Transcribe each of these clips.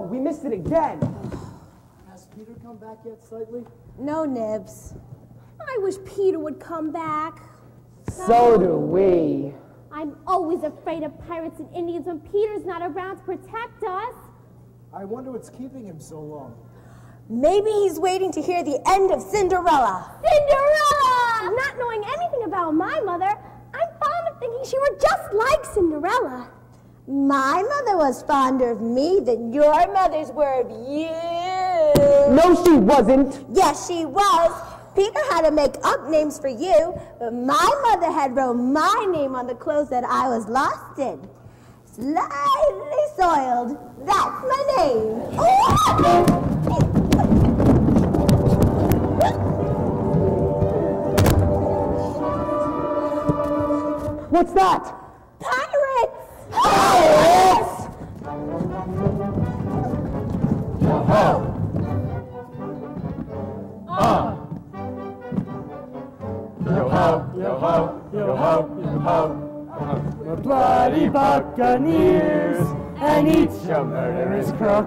no, we missed it again. Has Peter come back yet, Slightly? No Nibs. I wish Peter would come back. So do we. I'm always afraid of pirates and Indians when Peter's not around to protect us. I wonder what's keeping him so long. Maybe he's waiting to hear the end of Cinderella. Cinderella! Not knowing anything about my mother, I'm fond of thinking she were just like Cinderella. My mother was fonder of me than your mothers were of you. No, she wasn't. Yes, she was. Peter had to make up names for you, but my mother had wrote my name on the clothes that I was lost in. Slightly soiled. That's my name. What's that? Buccaneers and each a murderous crook.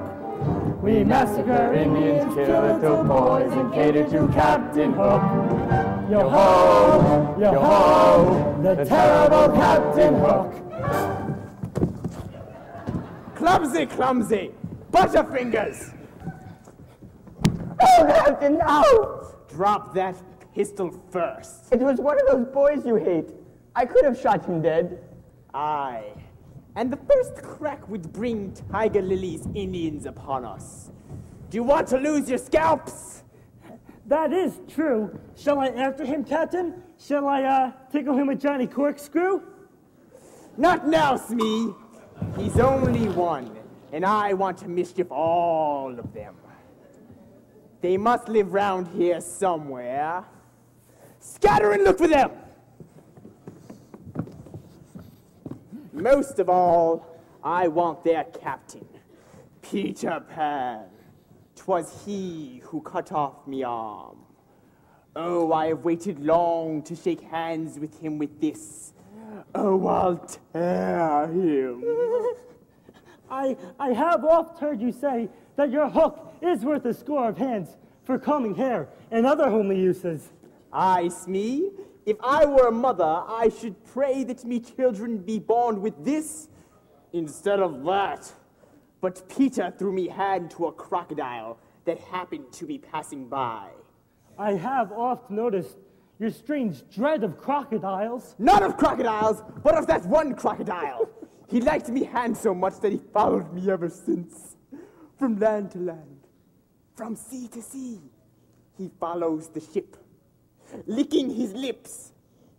We massacre Indians, kill little boys, and cater to Captain Hook. Yo ho, yo ho, the terrible Captain Hook. Clumsy, clumsy! Butterfingers! Oh, Captain, no! Drop that pistol first. It was one of those boys you hate. I could have shot him dead. Aye. And the first crack would bring Tiger Lily's Indians upon us. Do you want to lose your scalps? That is true. Shall I after him, Captain? Shall I uh, tickle him with Johnny Corkscrew? Not now, Smee. He's only one, and I want to mischief all of them. They must live round here somewhere. Scatter and look for them! Most of all, I want their captain, Peter Pan. 'Twas he who cut off me arm. Oh, I have waited long to shake hands with him with this. Oh, I'll tear him. I, I have oft heard you say that your hook is worth a score of hands for combing hair and other homely uses. I, Smee, if I were a mother, I should pray that me children be born with this instead of that. But Peter threw me hand to a crocodile that happened to be passing by. I have oft noticed your strange dread of crocodiles. Not of crocodiles, but of that one crocodile. he liked me hand so much that he followed me ever since. From land to land, from sea to sea, he follows the ship, licking his lips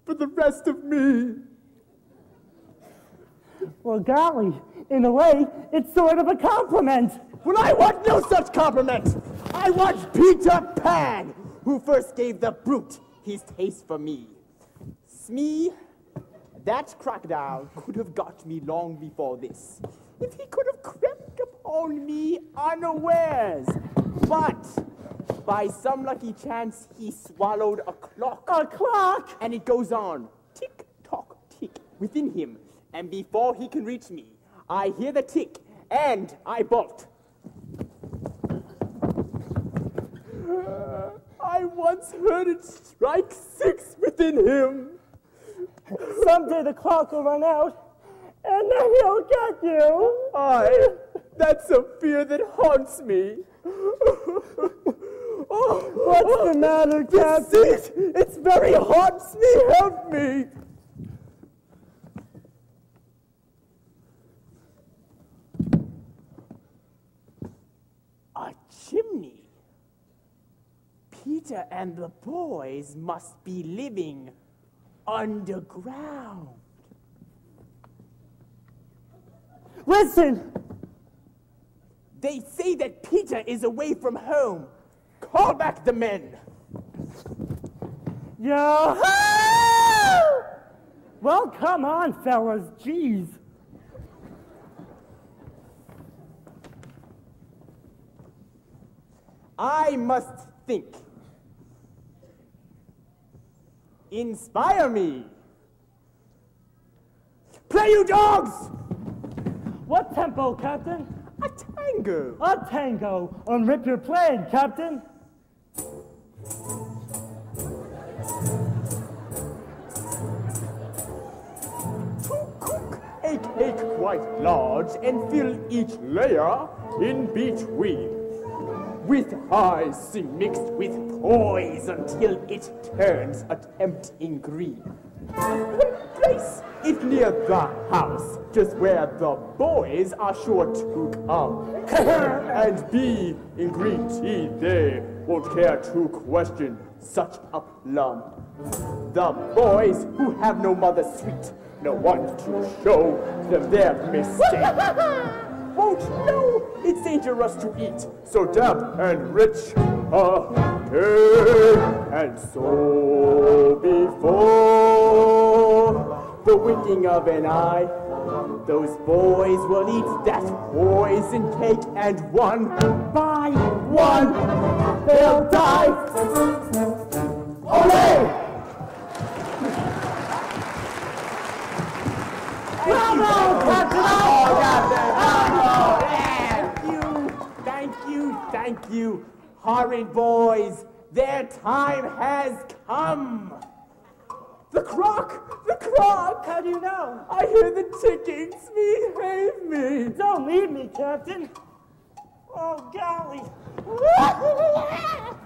for the rest of me. Well, golly, in a way, it's sort of a compliment. Well, I want no such compliment. I want Peter Pan, who first gave the brute his taste for me. Smee, that crocodile could have got me long before this, if he could have crept upon me unawares. But by some lucky chance, he swallowed a clock. A clock? And it goes on, tick tock, tick, within him. And before he can reach me, I hear the tick and I bolt. I once heard it strike six within him. Someday the clock will run out, and then he'll get you. Aye, that's a fear that haunts me. oh, What's the matter, Captain? it's very haunts Smee, help me. A chimney. Peter and the boys must be living underground. Listen, They say that Peter is away from home. Call back the men. yo Well, come on, fellas. Jeez. I must think. Inspire me. Play, you dogs! What tempo, Captain? A tango. A tango. Unrip your plane, Captain. To cook a cake quite large and fill each layer in between with icing mixed with poise until it turns a tempting green. Place it near the house, just where the boys are sure to come. and be in green tea, they won't care to question such a plum. The boys who have no mother sweet, no one to show them their mistake. Oh, Won't know it's dangerous to eat so damp and rich a cake. And so before the winking of an eye, those boys will eat that poison cake, and one by one they'll die. Thank you, thank you, thank you, horrid boys. Their time has come. The croc, the croc. How do you know? I hear the ticking. Behave me. Don't leave me, Captain. Oh, golly.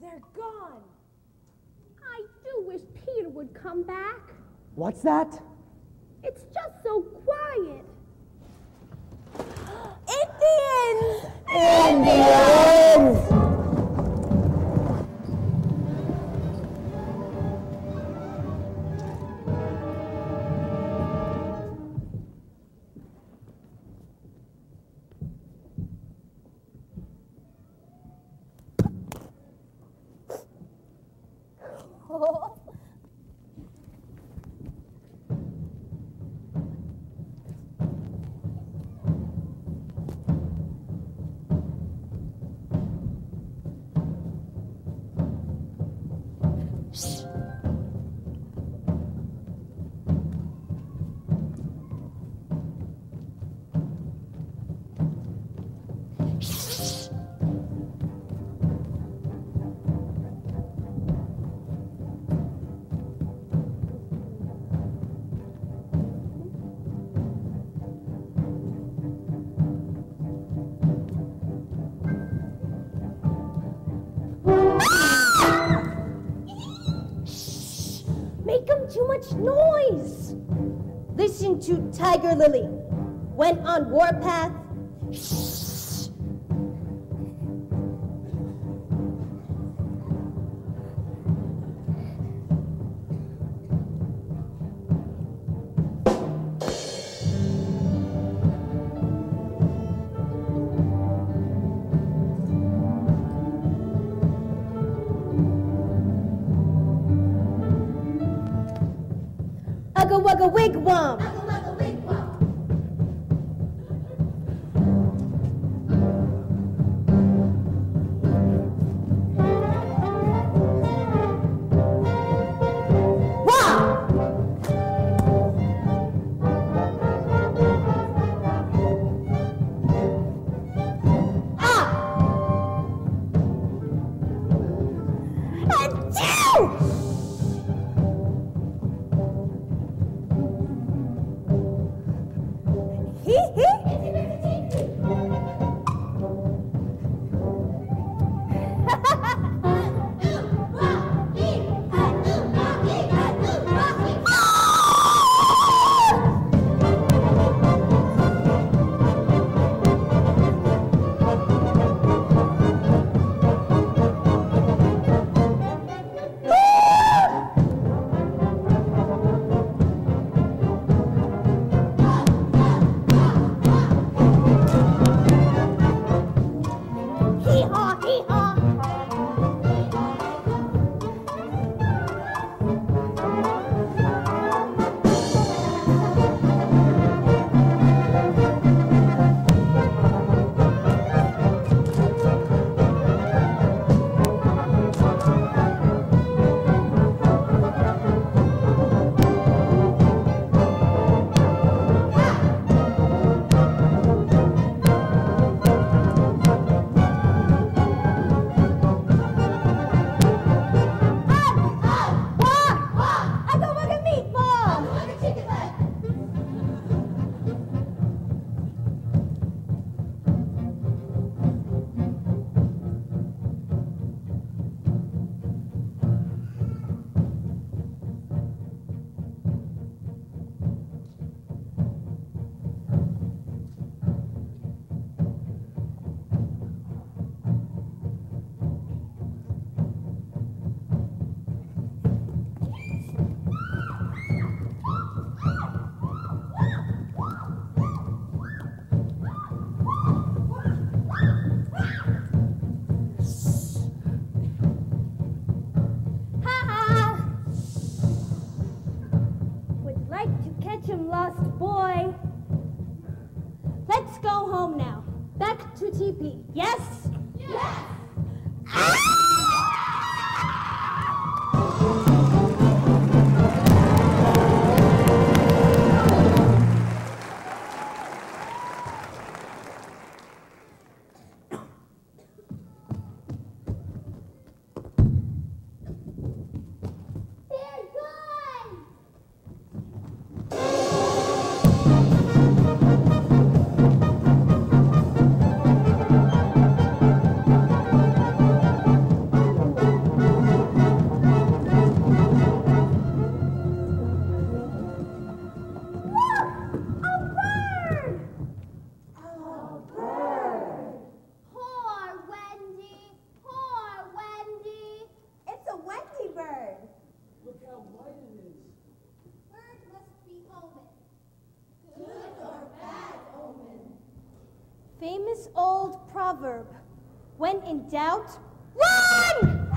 They're gone. I do wish Peter would come back. What's that? It's just so quiet. Indians! Indians! To Tiger Lily. Went on warpath. Ugga wugga wigwam. in doubt, run!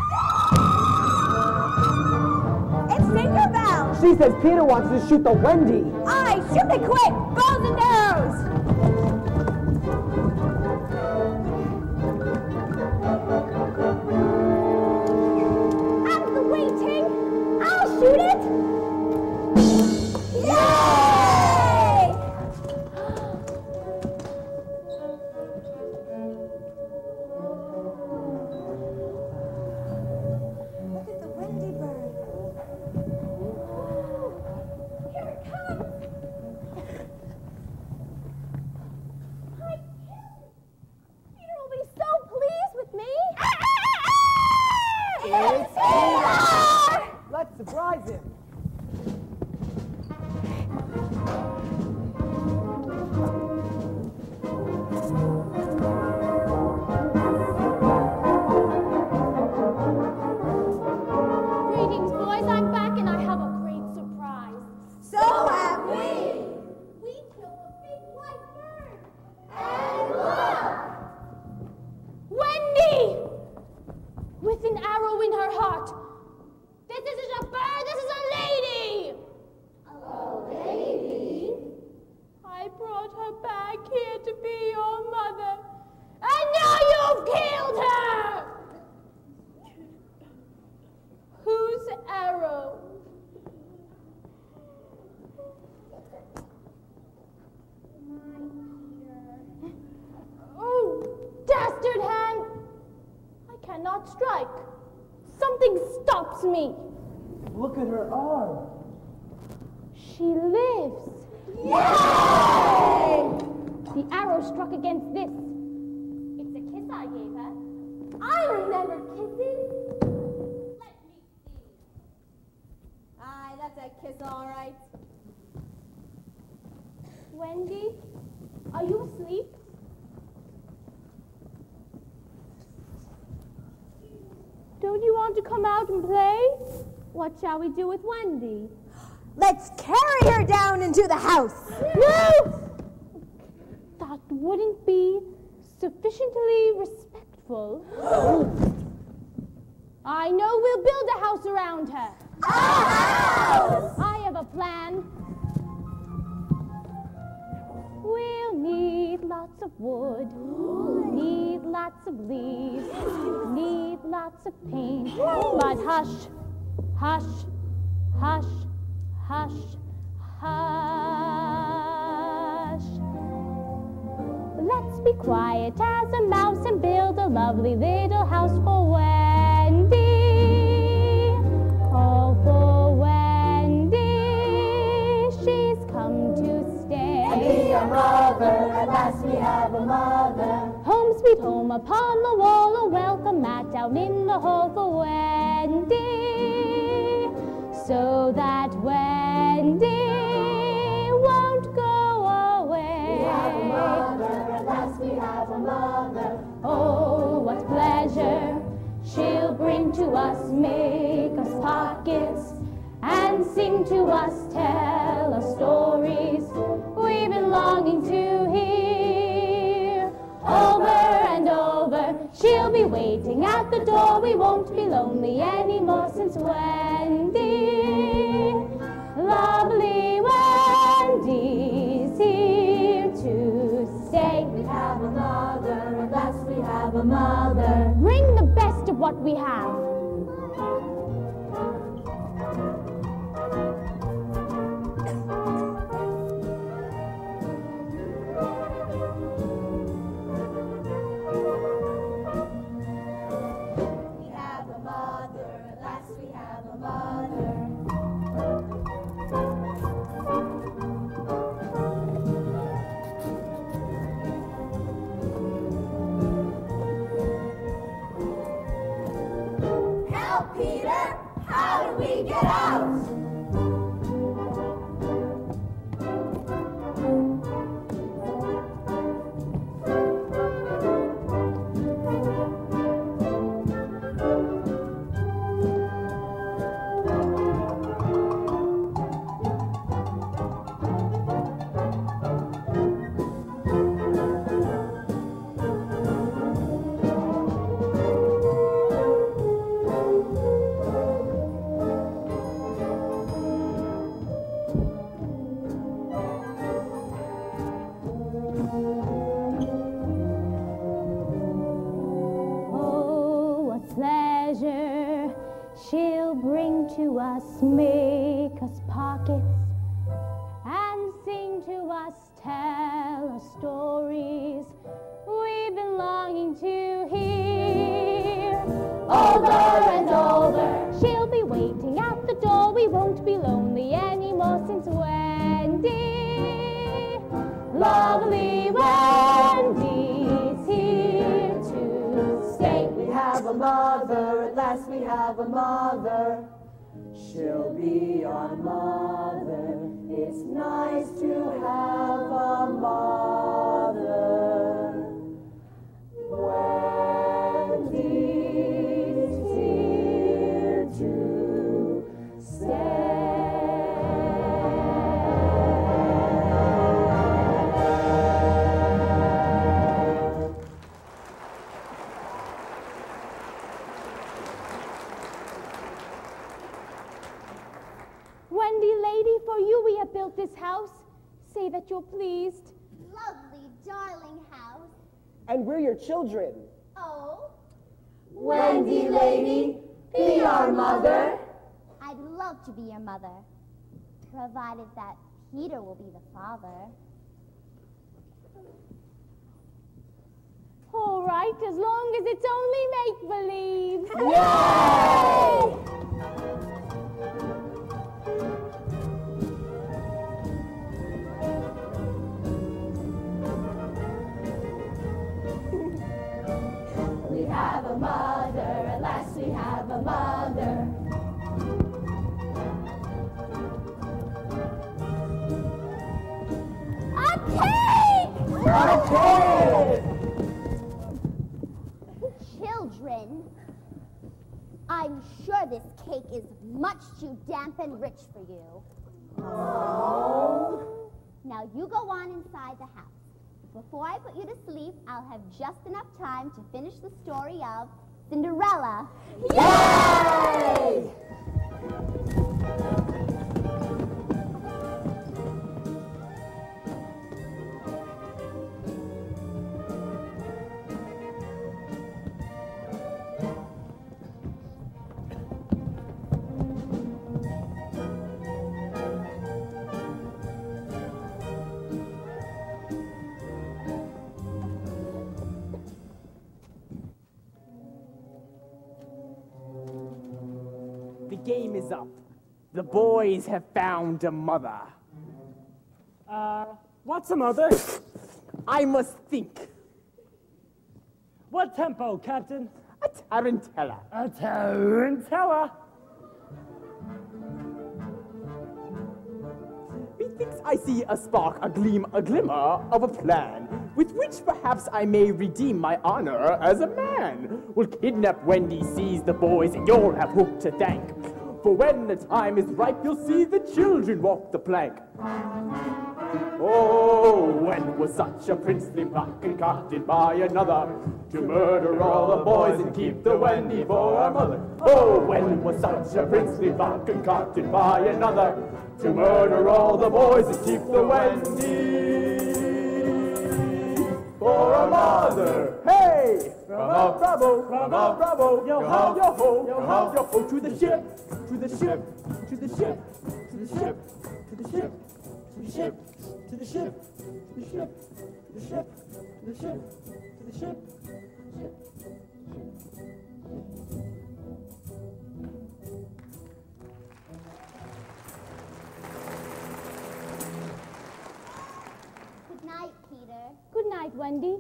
It's Tinkerbell! She says Peter wants to shoot the Wendy. I shoot it quick! me. shall we do with Wendy? Let's carry her down into the house. Woo! to us, make us pockets, and sing to us, tell us stories we've been longing to hear. Over and over, she'll be waiting at the door. We won't be lonely anymore since Wendy? what we have. Make us pockets, and sing to us, tell us stories we've been longing to hear. Over and over, she'll be waiting at the door. We won't be lonely anymore since Wendy, lovely Wendy's here to stay. We have a mother, at last we have a mother. She'll be our mother. It's nice to have a mother. Wendy, lady, for you we have built this house. Say that you're pleased. Lovely, darling house. And we're your children. Oh, Wendy lady, be our mother. I'd love to be your mother, provided that Peter will be the father. All right, as long as it's only make believe. A mother, at last we have a mother. A cake! Children, I'm sure this cake is much too damp and rich for you. Now you go on inside the house. Before I put you to sleep, I'll have just enough time to finish the story of Cinderella. Yay! The up. The boys have found a mother. Uh, what's a mother? I must think. What tempo, Captain? A tarantella. A tarantella. Methinks I see a spark, a gleam, a glimmer of a plan, with which perhaps I may redeem my honor as a man. We'll kidnap Wendy, seize the boys, and you'll have hook to thank. For when the time is ripe, you'll see the children walk the plank. Oh, when was such a princely plot concocted by another to murder all the boys and keep the Wendy for our mother? Oh, when was such a princely plot concocted by another to murder all the boys and keep the Wendy for a mother. Hey! Bravo, Bravo! bravo, Bravo! Yo ho, Yo ho! yo ho. Yo ho! To the ship! To the ship! To the ship! To the ship! To the ship! To the ship! To the ship! To the ship! To the ship! To the ship! To the ship! Good night, Wendy.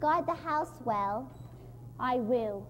Guard the house well. I will.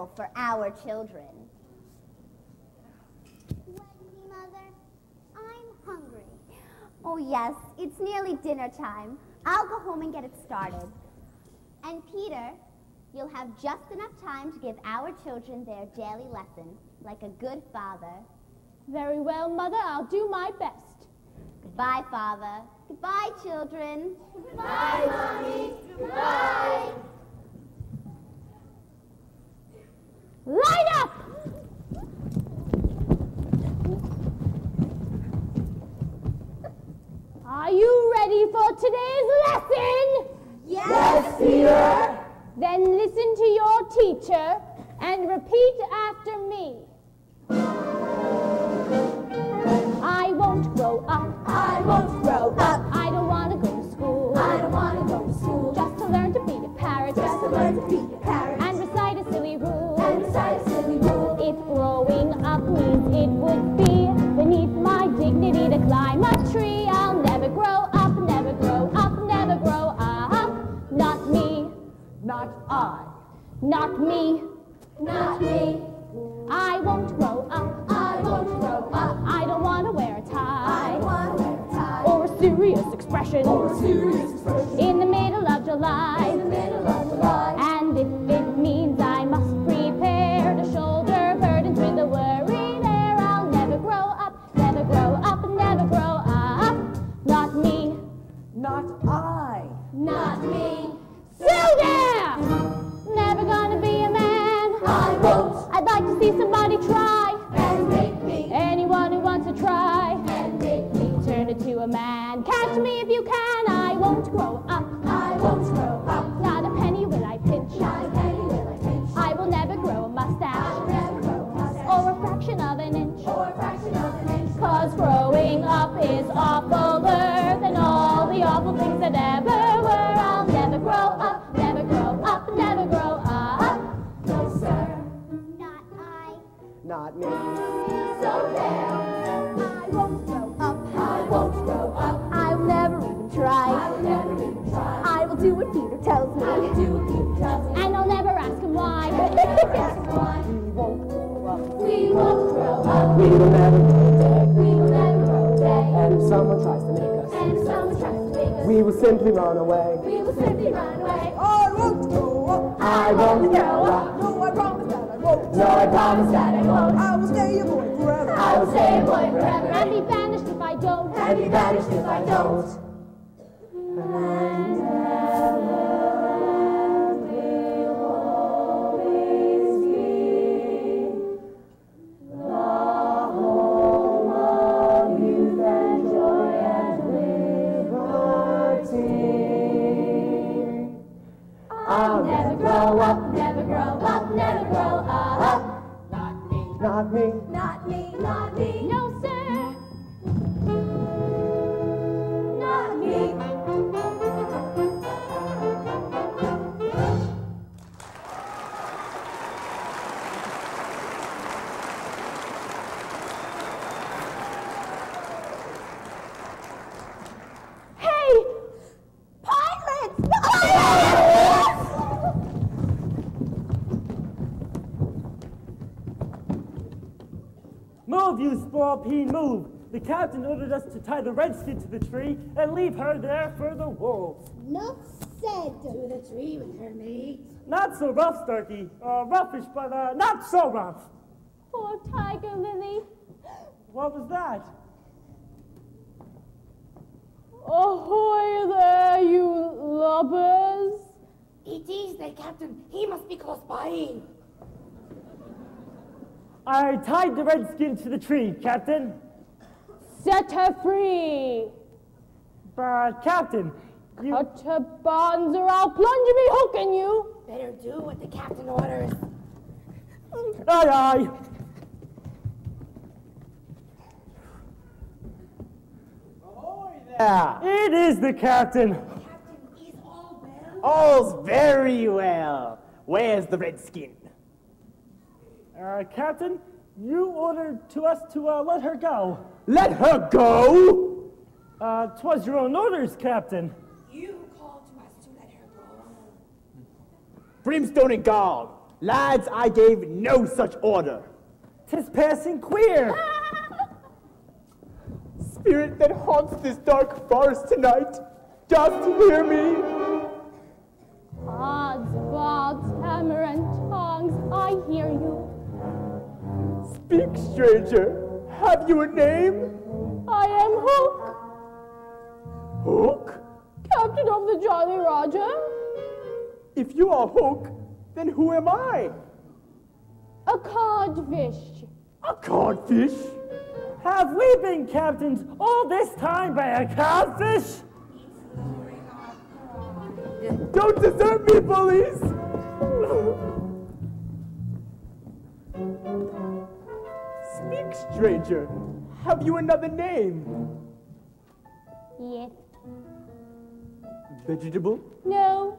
Example for our children. Wendy, Mother, I'm hungry. Oh, yes, it's nearly dinner time. I'll go home and get it started. And Peter, you'll have just enough time to give our children their daily lesson, like a good father. Very well, Mother, I'll do my best. Goodbye, Father. Goodbye, children. Bye, Mommy. Bye. Light up! Are you ready for today's lesson? Yes, Peter! Then listen to your teacher and repeat after me. I won't grow up. I won't grow up. I don't want to go to school. I don't want to go to school. Just to learn to be a parrot. Just to learn to be a parrot. And recite a silly rule. If growing up means it would be beneath my dignity to climb a tree, I'll never grow up, never grow up, never grow up. Not me, Not I. not me, Not me. I won't grow up. I won't grow up. I don't want to wear a I tie want to wear a tie. or a serious expression Or a serious expression. in the middle of July. In the middle of July. And if it means I must Not I. Not simply run away. we will simply run away. I won't grow up. I won't grow up. No, I promise that I won't. No, I promise that I won't. I will stay a boy forever. I will stay a boy forever. And be banished if I don't. And be banished if I don't. Captain ordered us to tie the redskin to the tree and leave her there for the wolves. Enough said. To the tree with her mate. Not so rough, Starkey. Uh, roughish, but uh, not so rough. Poor Tiger Lily. What was that? Ahoy there, you lubbers. It is the captain. He must be close by. I tied the redskin to the tree, Captain. Set her free. But, Captain, you. Cut her bonds or I'll plunge me hook in you. Better do what the captain orders. Aye, aye. Yeah. It is the captain. Captain is all well. All's very well. Where's the redskin? Uh, Captain, you ordered to us to uh, let her go. Let her go! Uh, 'twas your own orders, Captain. You called to us to let her go. Brimstone and gall. Lads, I gave no such order. Tis passing queer. Spirit that haunts this dark forest tonight, dost hear me? Odds, bods, hammer and tongs, I hear you. Speak, stranger. Have you a name? I am Hook, Hook? captain of the Jolly Roger. If you are Hook, then who am I? A codfish. A codfish? Have we been captained all this time by a codfish? Don't desert me, bullies! Speak, stranger. Have you another name? Yes. Vegetable? No.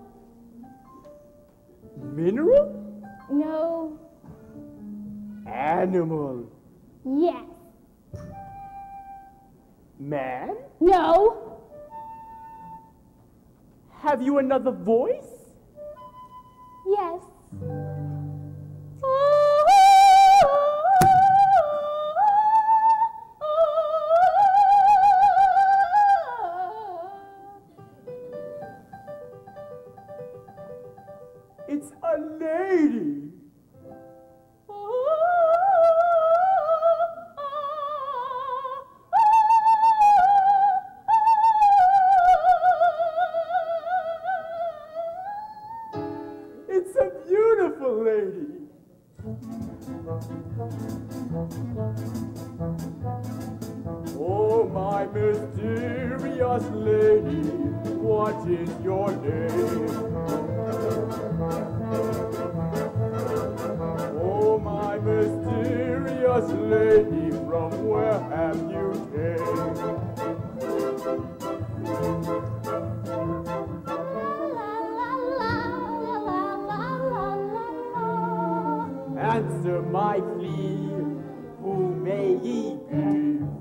Mineral? No. Animal? Yes. Man? No. Have you another voice? Yes. It's Answer my plea, who may ye be?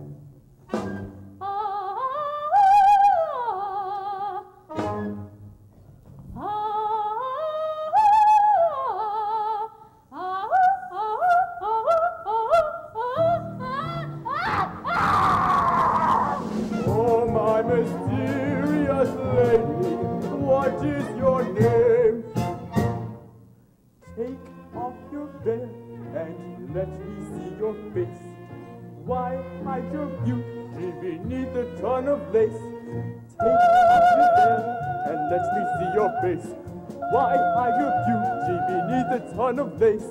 What's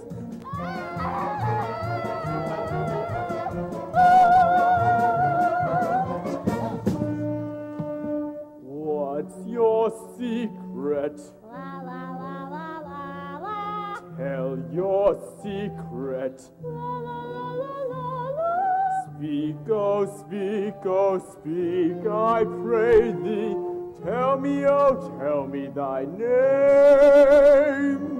your secret? Tell your secret. Speak, oh, speak, oh, speak, I pray thee. Tell me, oh, tell me thy name.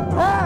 Peter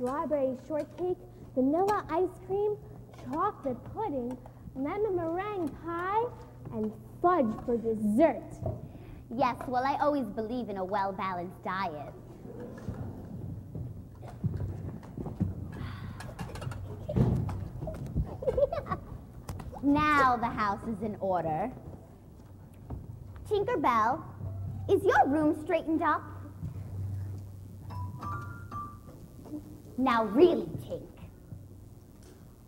Strawberry shortcake, vanilla ice cream, chocolate pudding, lemon meringue pie, and fudge for dessert. Yes, well, I always believe in a well balanced diet. now the house is in order. Tinkerbell, is your room straightened up? Now, really, Tink.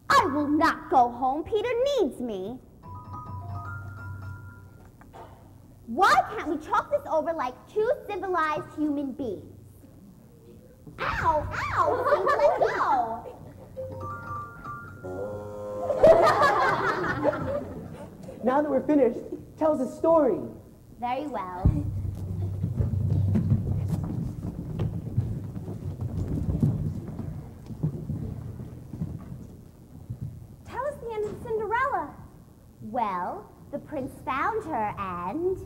I will not go home. Peter needs me. Why can't we talk this over like two civilized human beings? Ow! Ow! Tink, let go! Now that we're finished, tell us a story. Very well. Tell us the end of Cinderella. Well, the prince found her and.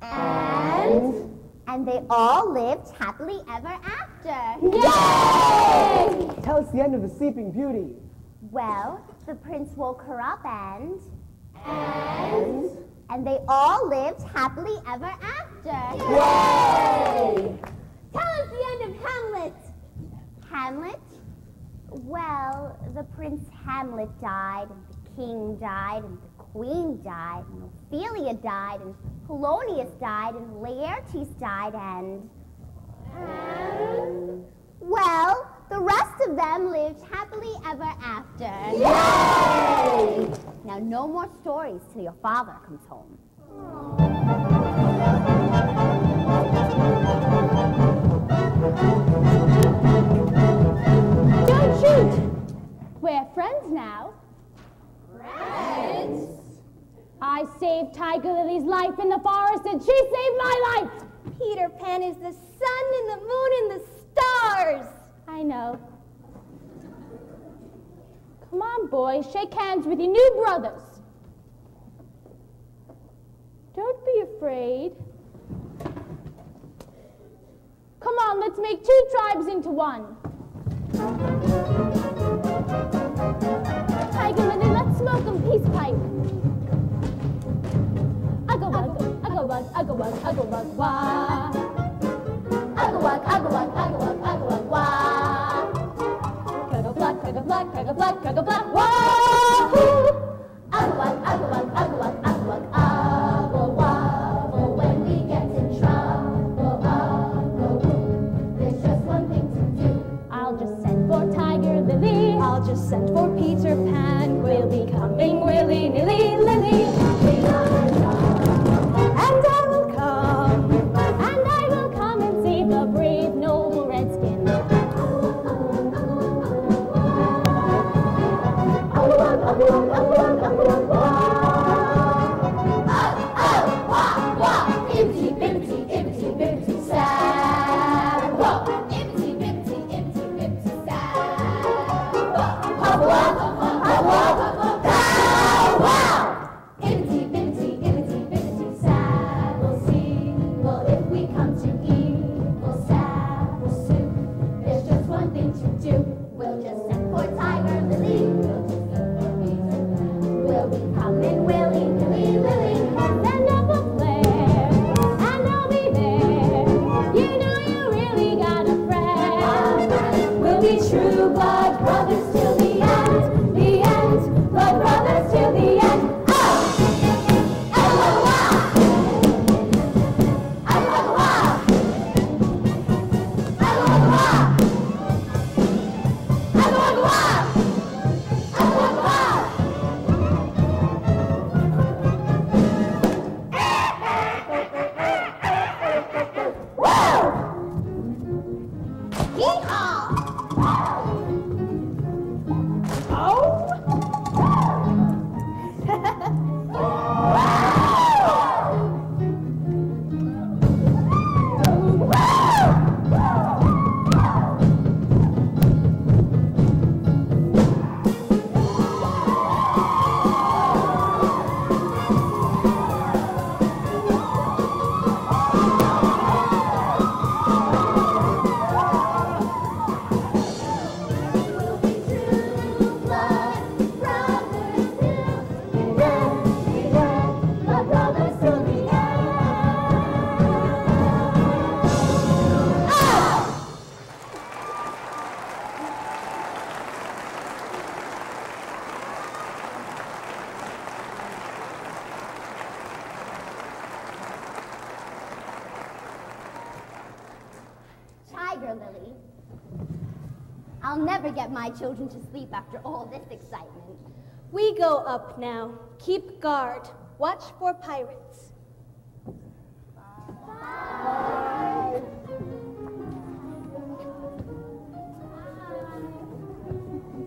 And? And they all lived happily ever after. Yay! Tell us the end of the Sleeping Beauty. Well, the prince woke her up and. And? And they all lived happily ever after. Yay! Tell us the end of Hamlet. Hamlet? Well, the Prince Hamlet died, and the king died, and the queen died, and Ophelia died, and Polonius died, and Laertes died, and. And? Well, the rest of them lived happily ever after. Yay! Now, no more stories till your father comes home. Don't shoot. We're friends now. I saved Tiger Lily's life in the forest, and she saved my life. Peter Pan is the sun and the moon and the stars. I know. Come on, boys, shake hands with your new brothers. Don't be afraid. Come on, let's make two tribes into one. When we get in trouble. There's just one thing to do. I'll just send for Tiger Lily. I'll just send for Peter Pan. We'll be coming willy Tiger the Lily. My children to sleep after all this excitement. We go up now. Keep guard. Watch for pirates.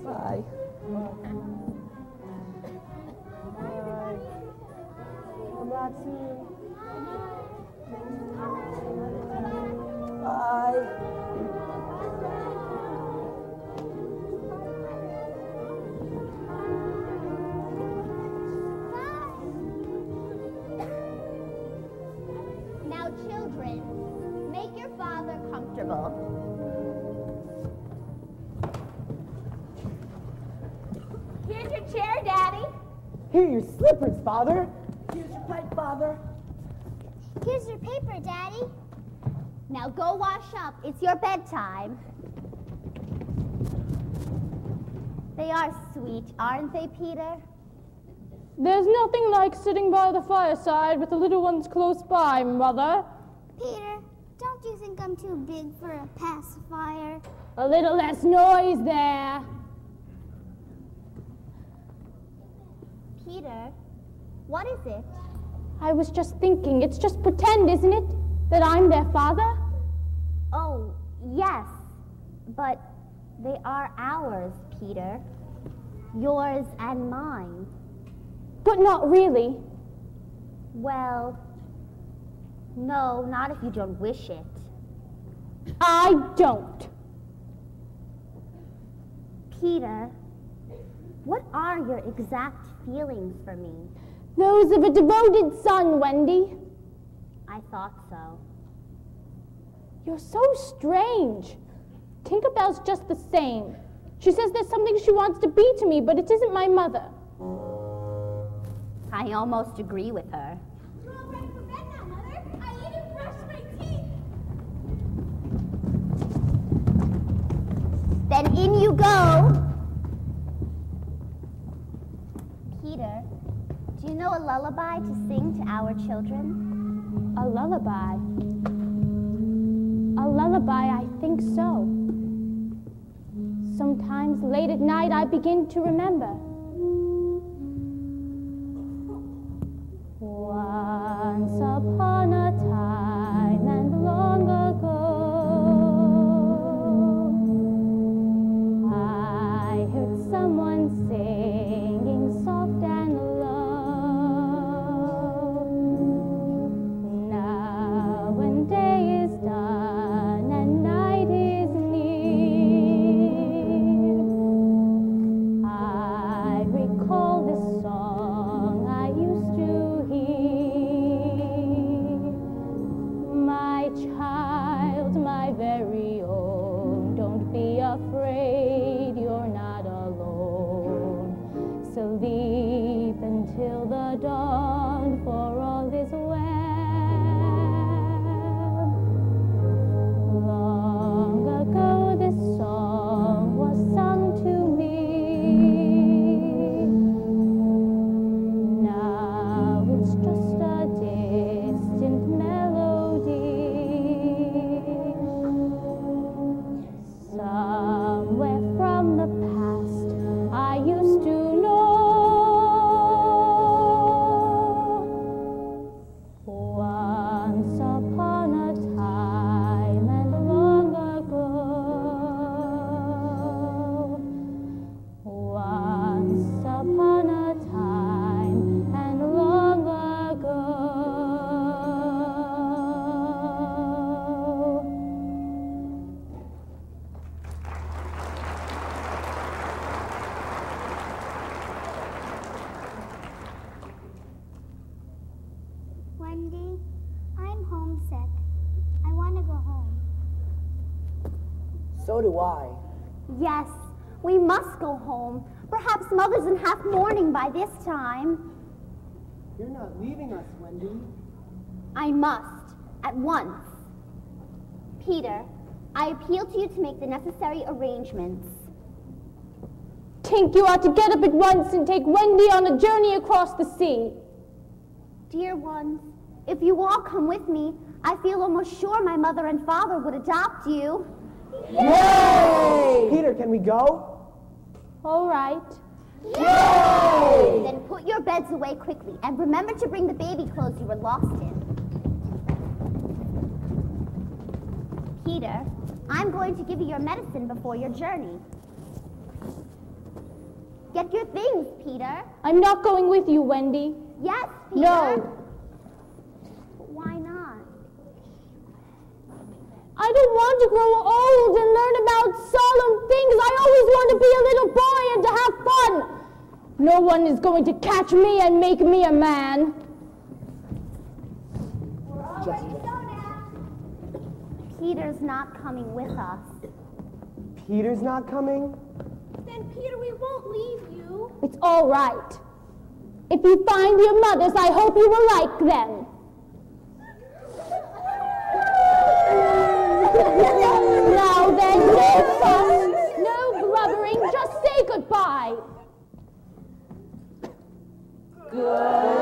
Bye. Come back soon. Bye. Comfortable. Here's your chair, Daddy. Here are your slippers, Father. Here's your plate, Father. Here's your paper, Daddy. Now go wash up. It's your bedtime. They are sweet, aren't they, Peter? There's nothing like sitting by the fireside with the little ones close by, Mother. Peter, don't you think I'm too big for a pacifier? A little less noise there. Peter, what is it? I was just thinking, it's just pretend, isn't it? That I'm their father? Oh, yes, but they are ours, Peter. Yours and mine. But not really. Well, no, not if you don't wish it. I don't. Peter, what are your exact feelings for me? Those of a devoted son, Wendy. I thought so. You're so strange. Tinkerbell's just the same. She says there's something she wants to be to me, but it isn't my mother. I almost agree with her. Then in you go. Peter, do you know a lullaby to sing to our children? A lullaby. A lullaby, I think so. Sometimes late at night I begin to remember. Once upon a time do I. Yes, we must go home. Perhaps Mother's in half mourning by this time. You're not leaving us, Wendy. I must, at once. Peter, I appeal to you to make the necessary arrangements. Tink, you ought to get up at once and take Wendy on a journey across the sea. Dear ones, if you all come with me, I feel almost sure my mother and father would adopt you. Peter, can we go? All right. Yay! Then put your beds away quickly and remember to bring the baby clothes you were lost in. Peter, I'm going to give you your medicine before your journey. Get your things, Peter. I'm not going with you, Wendy. Yes, Peter. No. But why not? I don't want to grow old and learn about solemn things. I always want to be a little boy and to have fun. No one is going to catch me and make me a man. Peter's not coming with us. Peter's not coming? Then, Peter, we won't leave you. It's all right. If you find your mothers, I hope you will like them. Good.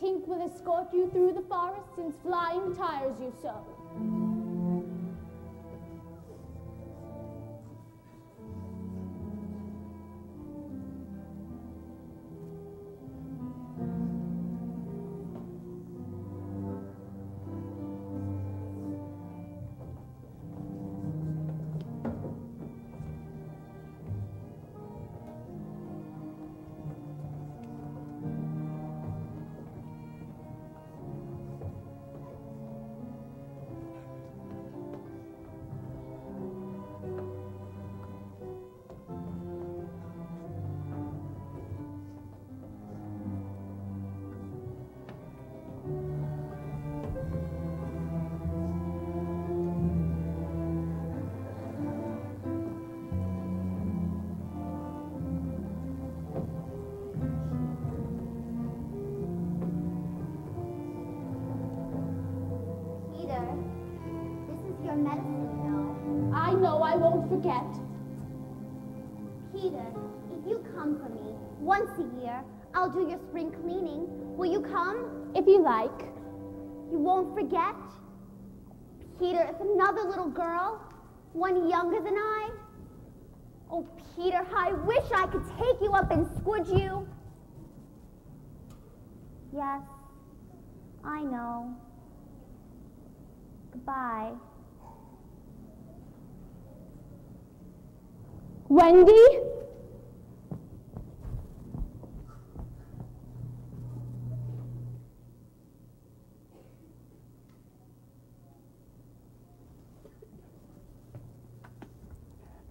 Tink will escort you through the forest since flying tires you so. Forget. Peter, if you come for me once a year, I'll do your spring cleaning. Will you come? If you like. You won't forget? Peter, if another little girl, one younger than I. Oh, Peter, I wish I could take you up and squidge you. Yes, I know. Goodbye. Wendy?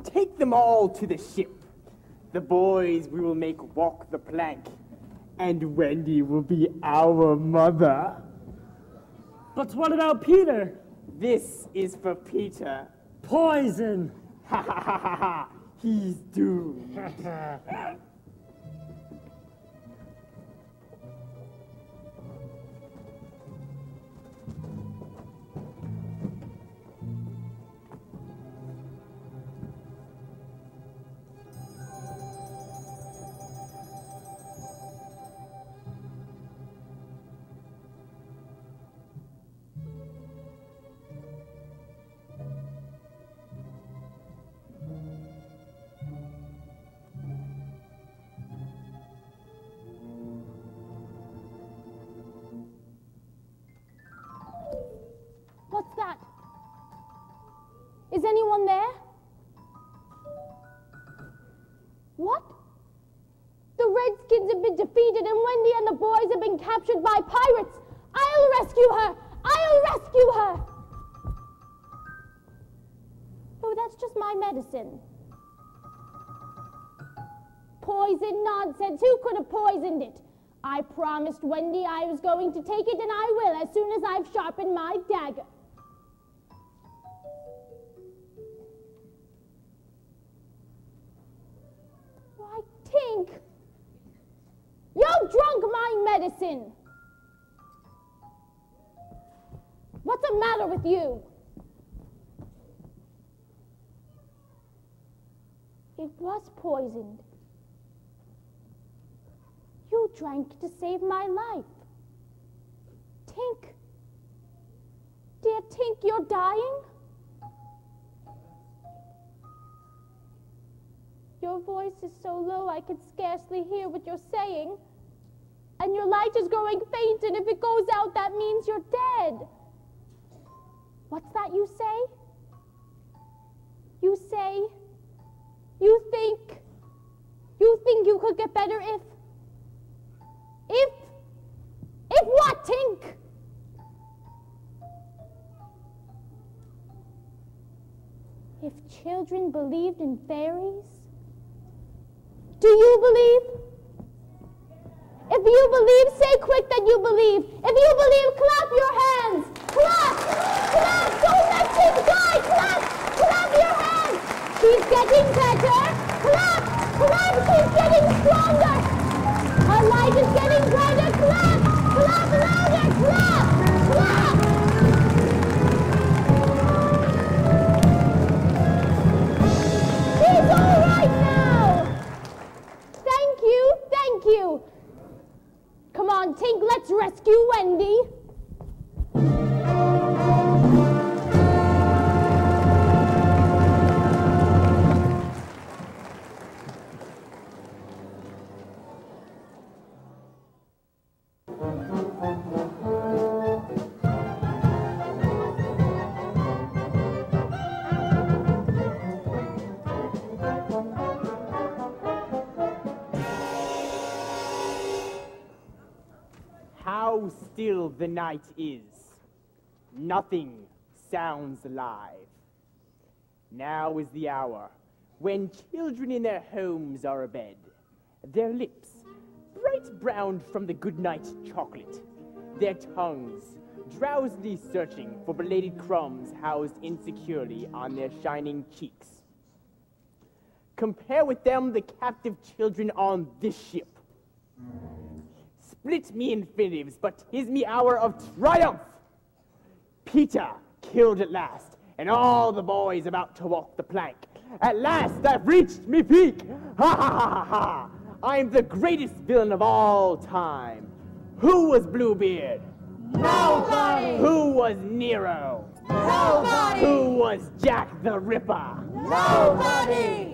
Take them all to the ship. The boys we will make walk the plank, and Wendy will be our mother. But what about Peter? This is for Peter. Poison! Ha ha ha ha ha! He's doomed. Anyone there? What? The Redskins have been defeated and Wendy and the boys have been captured by pirates. I'll rescue her! I'll rescue her! Oh, that's just my medicine. Poison nonsense. Who could have poisoned it? I promised Wendy I was going to take it, and I will as soon as I've sharpened my dagger. Poisoned. You drank to save my life. Tink. Dear Tink, you're dying? Your voice is so low I can scarcely hear what you're saying. And your light is growing faint, and if it goes out, that means you're dead. What's that you say? You say, you think, you think you could get better if, if, if what, Tink? If children believed in fairies? Do you believe? If you believe, say quick that you believe. If you believe, clap your hands. Clap! Clap! Don't let Tink die! Clap! Clap your hands! She's getting better! Clap! Clap! She's getting stronger! Her light is getting brighter! Clap! Clap louder! Clap! Clap! She's all right now! Thank you, thank you. Come on, Tink, let's rescue Wendy. The night is. Nothing sounds alive. Now is the hour when children in their homes are abed, their lips bright browned from the goodnight chocolate, their tongues drowsily searching for belated crumbs housed insecurely on their shining cheeks. Compare with them the captive children on this ship. Split me infinitives, but tis me hour of triumph. Peter killed at last, and all the boys about to walk the plank. At last I've reached me peak. Ha ha ha ha ha! I'm the greatest villain of all time. Who was Bluebeard? Nobody! Who was Nero? Nobody! Who was Jack the Ripper? Nobody!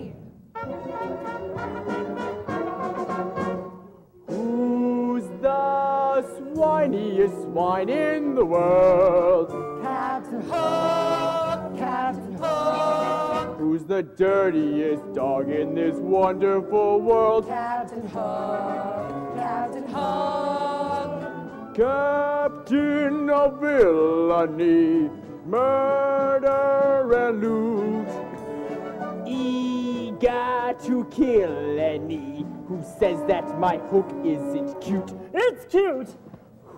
The swiniest swine in the world? Captain Hook! Captain Hook! Who's the dirtiest dog in this wonderful world? Captain Hook! Captain Hook! Captain of villainy, murder and loot. Eager to kill any who says that my hook isn't cute. It's cute!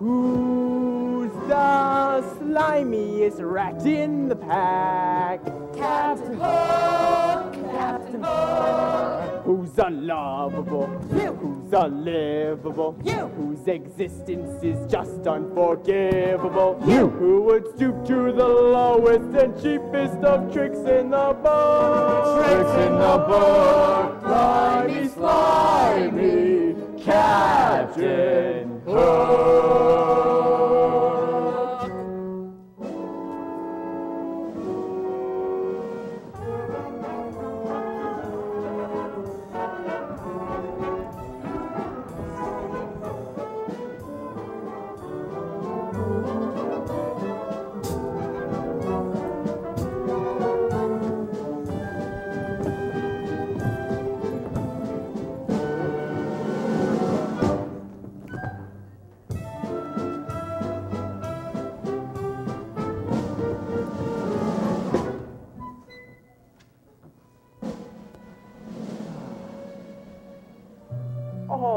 Who's the slimiest rat in the pack? Captain Hook! Captain Hook! Who's unlovable? You. Who's unlivable? You. Whose existence is just unforgivable? You. Who would stoop to the lowest and cheapest of tricks in the book? Tricks in the book. Slimy, slimy, Captain Hook.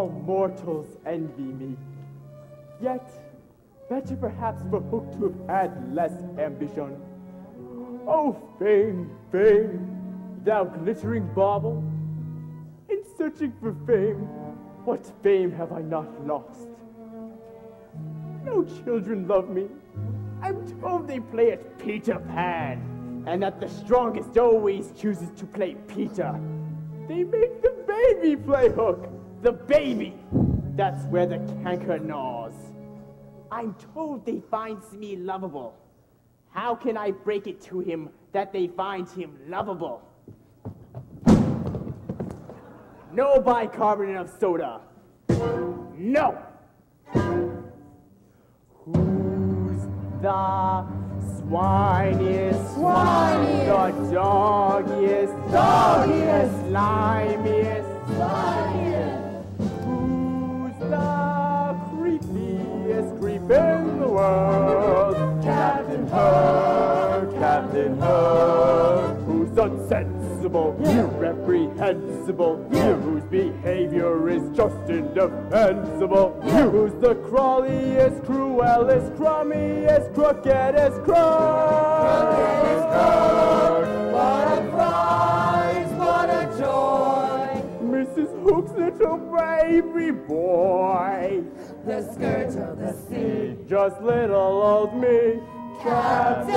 All mortals envy me. Yet, better perhaps for Hook to have had less ambition. Oh, fame, fame, thou glittering bauble! In searching for fame, what fame have I not lost? No children love me. I'm told they play at Peter Pan, and that the strongest always chooses to play Peter. They make the baby play Hook. The baby! That's where the canker gnaws. I'm told they find me lovable. How can I break it to him that they find him lovable? No bicarbonate of soda. No! Who's the swiniest? Swiniest. The doggiest? Doggiest. Slimiest? Slimiest. In the world? Captain Hook, Captain Hook. Who's unsensible, irreprehensible, whose behavior is just indefensible, who's the crawliest, cruelest, crummiest, crookedest crook. What Mrs. Hook's little baby boy. The skirt of the sea. Just little old me. Captain.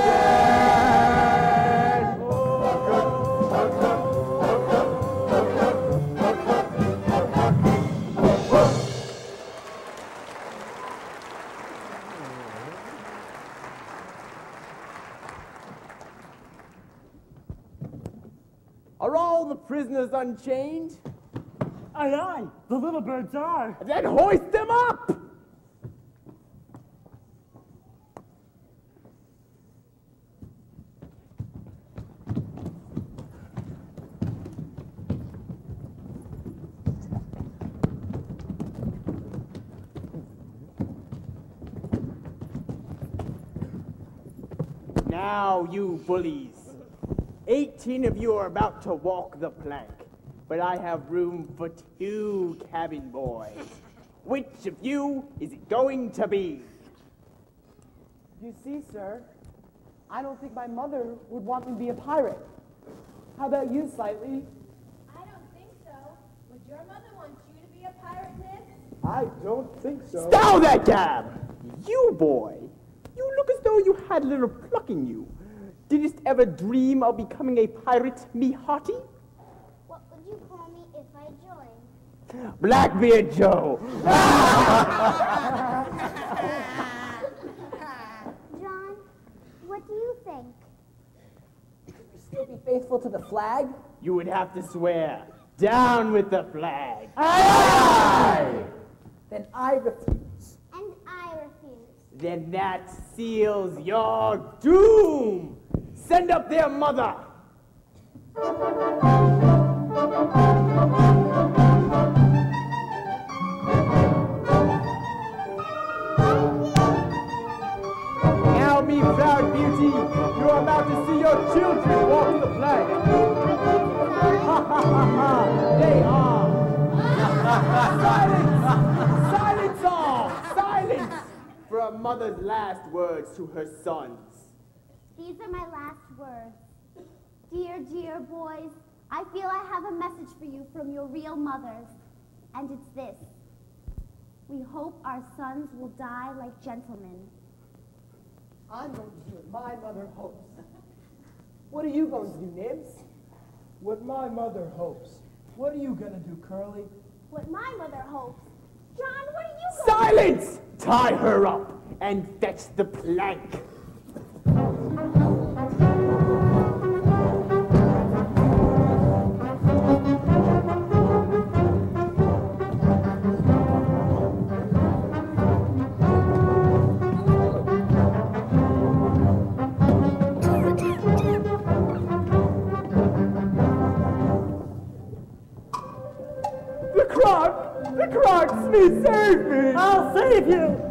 Are all the prisoners unchained? Aye, aye, the little birds are. Then hoist them up! Now, you bullies. Eighteen of you are about to walk the plank, but I have room for two cabin boys. Which of you is it going to be? You see, sir, I don't think my mother would want me to be a pirate. How about you, Slightly? I don't think so. Would your mother want you to be a pirate, Nick? I don't think so. Stow that gab! You boy, you look as though you had a little pluck in you. Didst ever dream of becoming a pirate, me hearty? What would you call me if I joined? Blackbeard Joe! John, what do you think? Still be faithful to the flag? You would have to swear. Down with the flag. Then I refuse. And I refuse. Then that seals your doom. Send up their mother. Now, me proud beauty, you are about to see your children walk the plank. Ha ha ha ha! They are. Silence! Silence all! Silence! For a mother's last words to her sons. These are my last words. Dear, dear boys, I feel I have a message for you from your real mothers. And it's this. We hope our sons will die like gentlemen. I'm going to do what my mother hopes. What are you going to do, Nibs? What my mother hopes. What are you gonna do, Curly? What my mother hopes. John, what are you going Silence! Tie her up and fetch the plank. Smee, save me! I'll save you!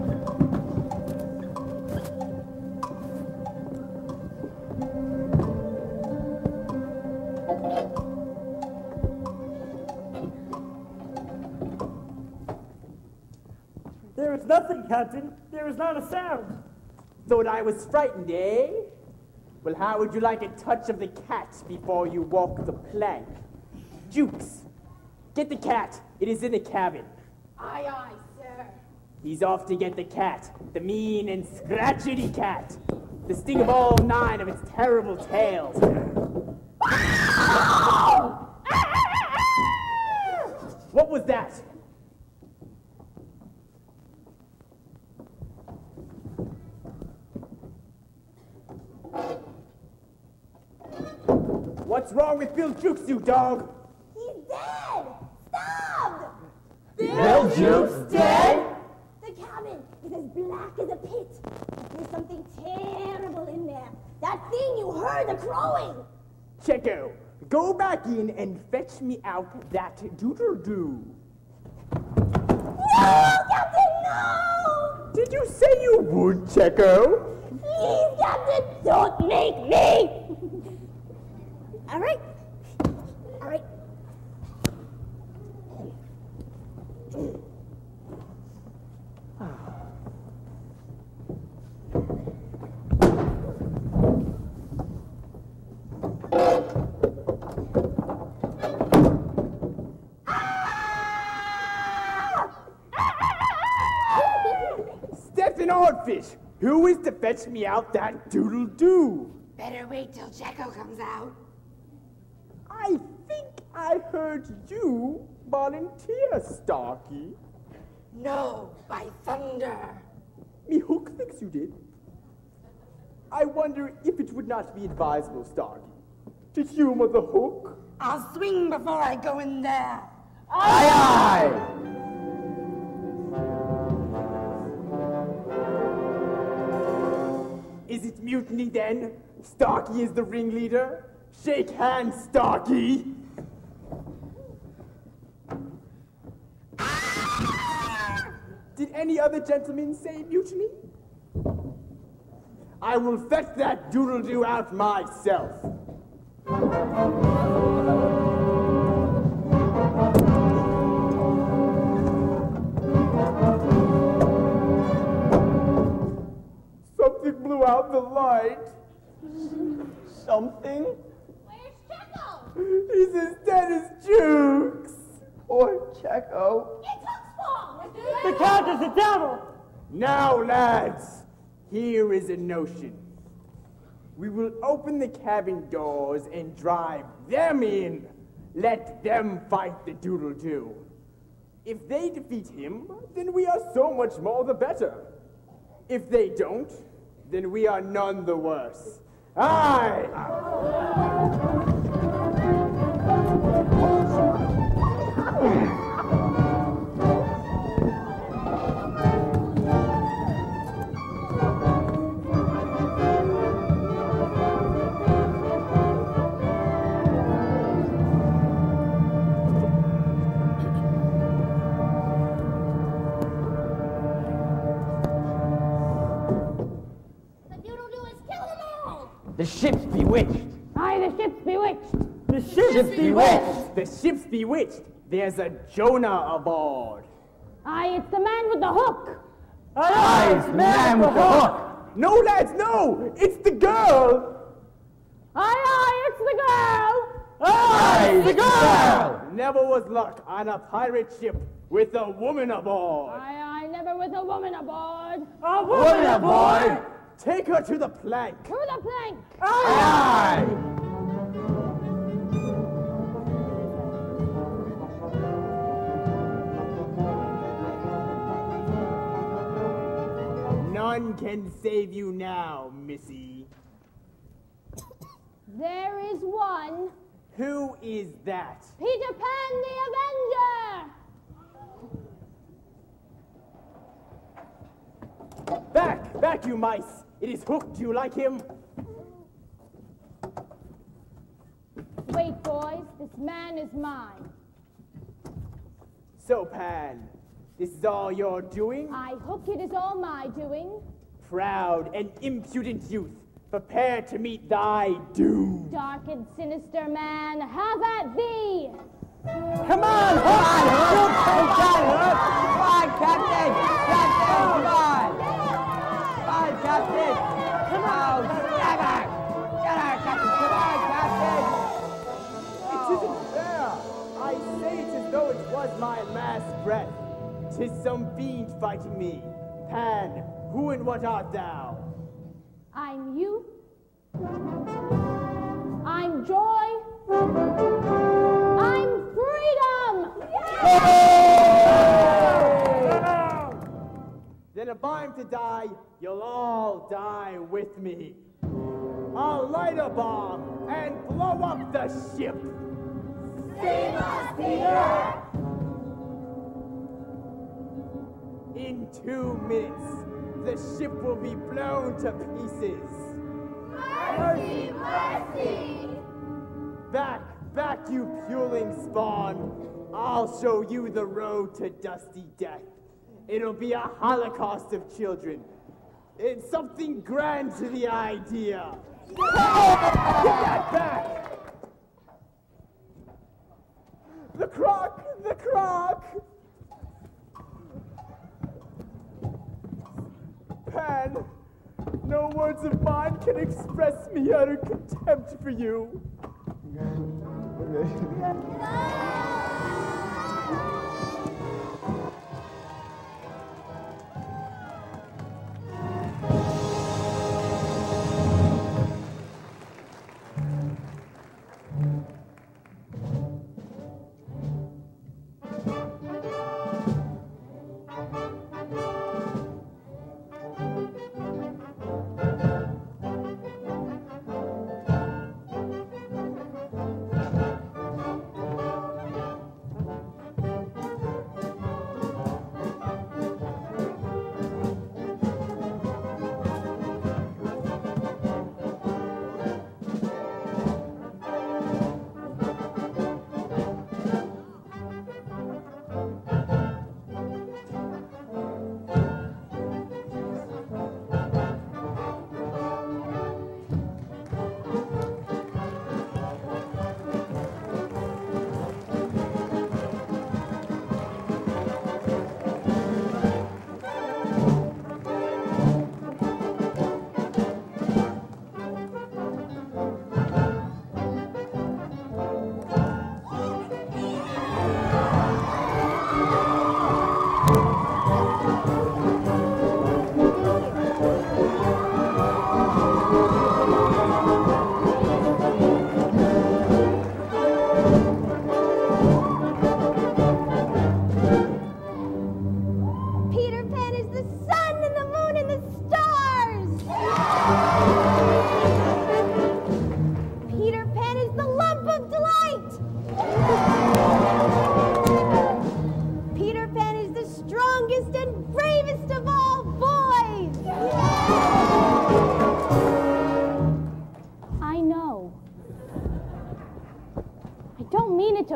There is nothing, Captain. There is not a sound. Thought I was frightened, eh? Well, how would you like a touch of the cat before you walk the plank? Jukes, get the cat. It is in the cabin. Aye, aye, sir. He's off to get the cat, the mean and scratchety cat, the sting of all nine of its terrible tails. What was that? What's wrong with Bill Jukes, you dog? He's dead! Stabbed! Bill Jukes dead? The cabin is as black as a pit. There's something terrible in there. That thing you heard, the crowing. Cecco, go back in and fetch me out that doodle-doo. No, Captain, no! Did you say you would, Cecco? Please, Captain, don't make me! All right. All right. Stephen Oddfish, who is to fetch me out that doodle-doo? Better wait till Jacko comes out. I think I heard you volunteer, Starkey. No, by thunder. Me Hook thinks you did. I wonder if it would not be advisable, Starkey, to humor the hook. I'll swing before I go in there. Aye, aye! Is it mutiny then? Starkey is the ringleader? Shake hands, Starkey! Did any other gentleman say mutiny? I will fetch that doodle-doo out myself. Something blew out the light. Something? Where's Cecco? He's as dead as Jukes. Poor Cecco. It's Hook's fault! The cat is the devil! Now, lads, here is a notion. We will open the cabin doors and drive them in. Let them fight the doodle-doo. If they defeat him, then we are so much more the better. If they don't, then we are none the worse. Aye! The The ship's bewitched. Aye, the ship's bewitched. The ship's Ship's bewitched. The ship's bewitched. There's a Jonah aboard. Aye, it's the man with the hook. Aye, it's the man with the hook. No, lads, no! It's the girl! Aye, aye, it's the girl. Aye, the girl. Never was luck on a pirate ship with a woman aboard. Aye, aye, never with a woman aboard. A Woman aboard. Take her to the plank. To the plank. Aye. None can save you now, Missy. There is one. Who is that? Peter Pan the Avenger. Back, back, you mice! It is hooked. Do you like him? Wait, boys, this man is mine. So, Pan, this is all you're doing? I hook it is all my doing. Proud and impudent youth, prepare to meet thy doom. Dark and sinister man, have at thee. Come on, Hook! You take that, Hook! Come on, Captain! Captain, come on! Come on, Captain! Come on! Get her! Get her, Captain! Come on, Captain! It isn't fair. I say it as though it was my last breath. Tis some fiend fighting me. Pan, who and what art thou? I'm you. I'm joy. I'm freedom. Then if I'm to die, you'll all die with me. I'll light a bomb and blow up the ship. Save us, Peter! In two minutes, the ship will be blown to pieces. Mercy, mercy! Back, back, you puling spawn. I'll show you the road to dusty death. It'll be a holocaust of children. It's something grand to the idea. Give that back! The croc! The croc! Pan, no words of mine can express me utter contempt for you.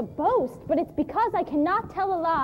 boast, but it's because I cannot tell a lie.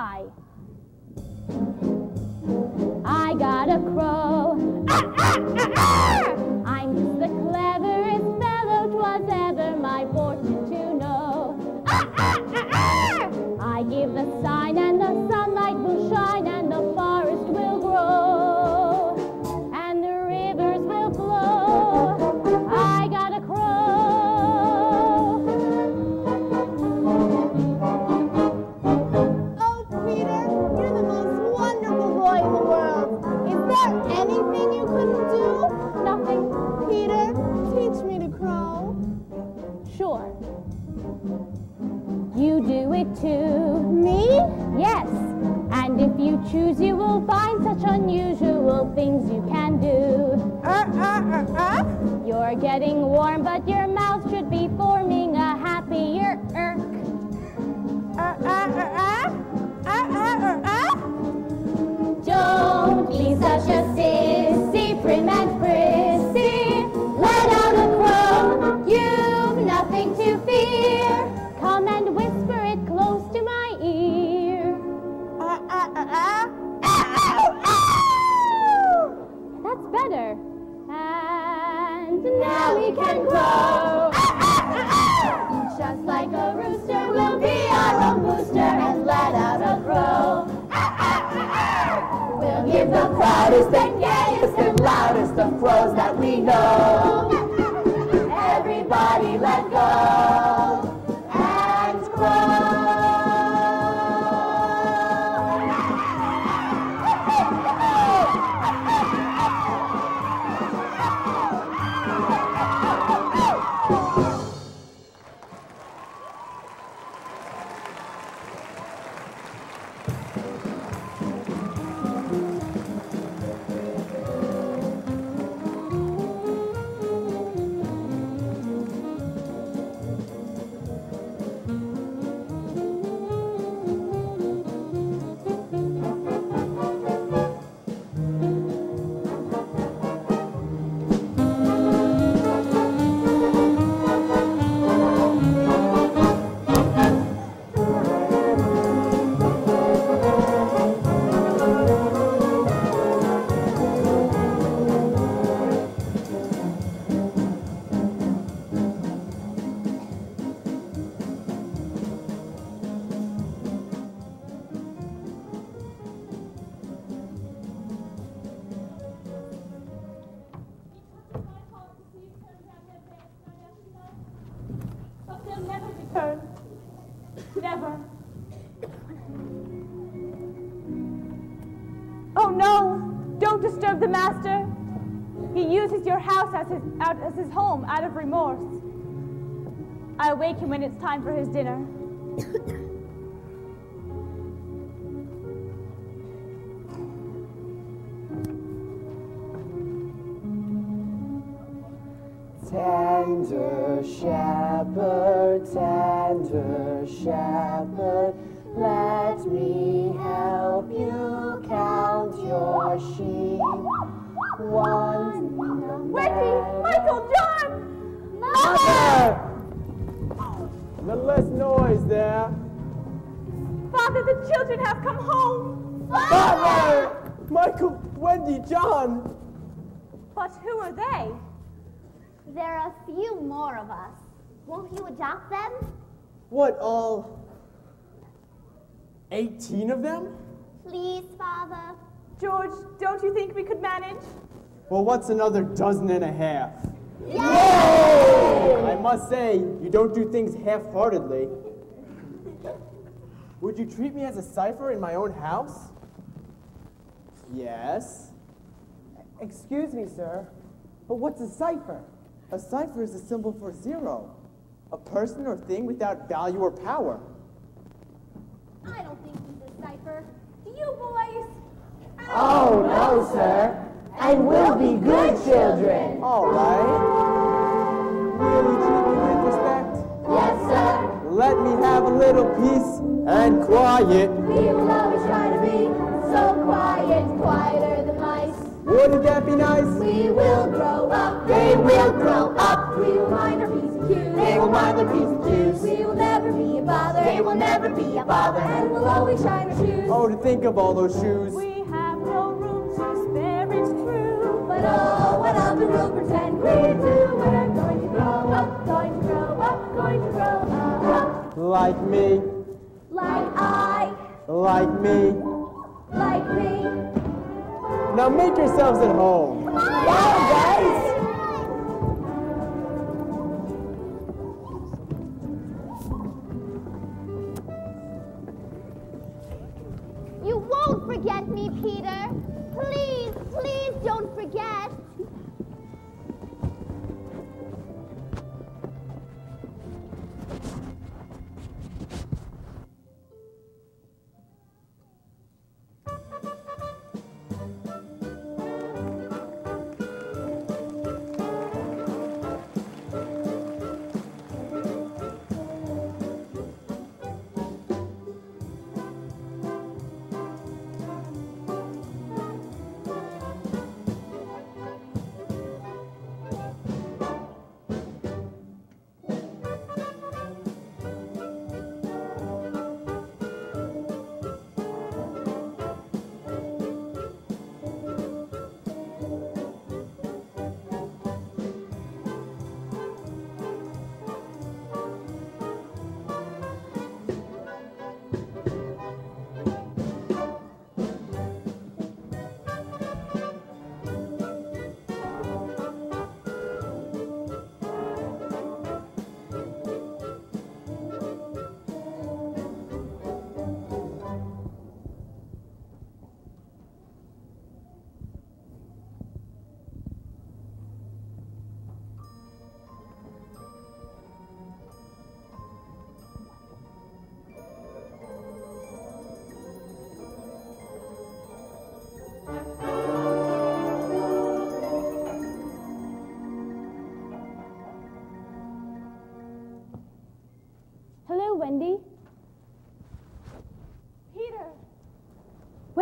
Him when it's time for his dinner. Tender shepherd, tender shepherd, let me help you count your sheep. One Wendy! Michael! John! Mother! A little less noise there. Father, the children have come home! Father! Michael, Wendy, John! But who are they? There are a few more of us. Won't you adopt them? What, all 18 of them? Please, Father. George, don't you think we could manage? Well, what's another dozen and a half? I must say, you don't do things half-heartedly. Would you treat me as a cipher in my own house? Yes. Excuse me, sir, but what's a cipher? A cipher is a symbol for zero. A person or thing without value or power. I don't think he's a cipher. Do you boys? Oh, no, sir. And we'll be good children. All right. Will you treat me with respect? Yes, sir. Let me have a little peace and quiet. We will always try to be so quiet, quieter than mice. Wouldn't that be nice? We will grow up. They will grow up. We will mind our P's and Q's. They will mind their P's and Q's. We will never be a bother. They will never be a bother. And we'll always shine our shoes. Oh, to think of all those shoes. We Like me, Like I, like me. like me. Now make yourselves at home. Come on, guys. Forget me, Peter. Please, please don't forget.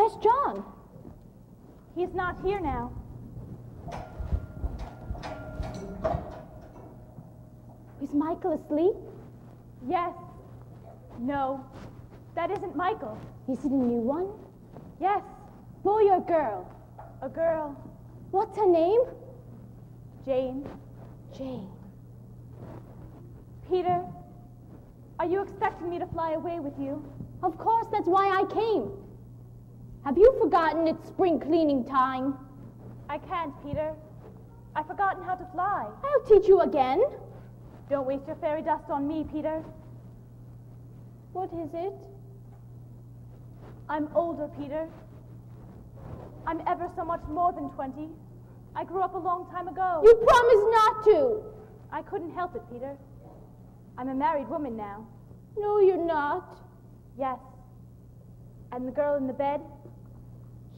Where's John? He's not here now. Is Michael asleep? Yes. No. That isn't Michael. Is it a new one? Yes. Boy or girl? A girl. What's her name? Jane. Jane. Peter, are you expecting me to fly away with you? Of course, that's why I came. Forgotten it's spring cleaning time? I can't, Peter. I've forgotten how to fly. I'll teach you again. Don't waste your fairy dust on me, Peter. What is it? I'm older, Peter. I'm ever so much more than 20. I grew up a long time ago. You promised not to. I couldn't help it, Peter. I'm a married woman now. No, you're not. Yes. And the girl in the bed,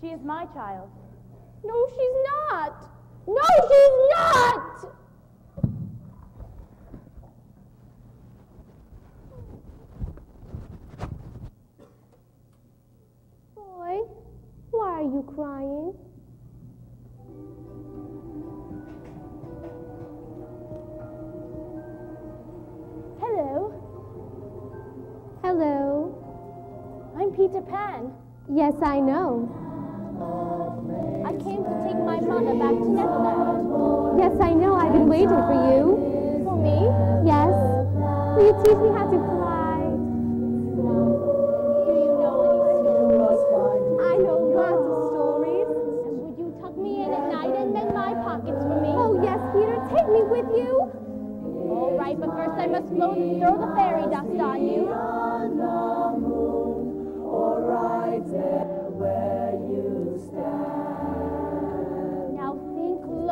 she is my child. No, she's not. No, she's not. Boy, why are you crying? Hello. Hello. I'm Peter Pan. Yes, I know. I came to take my mother back to Neverland. Yes, I know. I've been waiting for you. For me? Yes. Will you teach me how to fly? Do you know any stories? I know lots of stories. And would you tuck me in at night and mend my pockets for me? Oh, yes, Peter. Take me with you. All right, but first I must blow the, throw the fairy dust on you. Now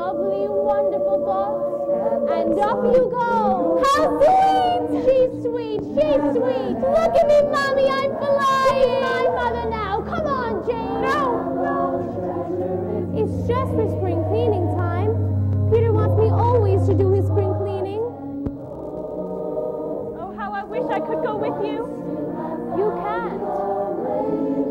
lovely, wonderful thoughts, and up you go. How sweet! She's sweet, she's sweet. Look at me, Mommy. I'm flying. My mother now. Come on, Jane. No, It's just for spring cleaning time. Peter wants me always to do his spring cleaning. Oh, how I wish I could go with you. You can't.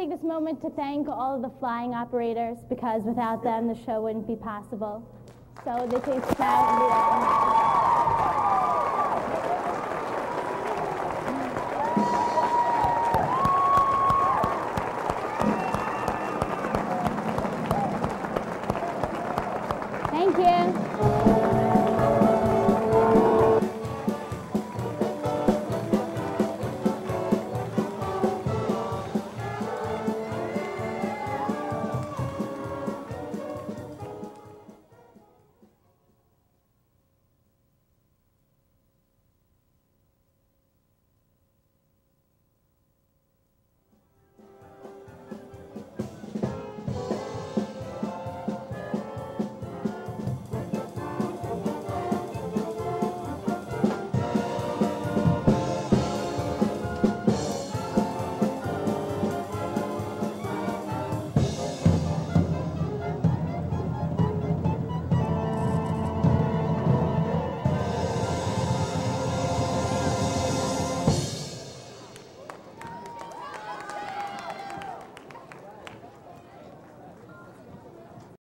Take this moment to thank all of the flying operators because without them the show wouldn't be possible. So they take us